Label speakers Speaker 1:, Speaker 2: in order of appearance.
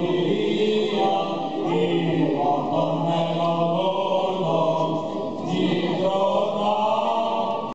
Speaker 1: Amen.